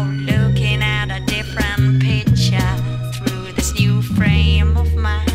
looking at a different picture through this new frame of mind.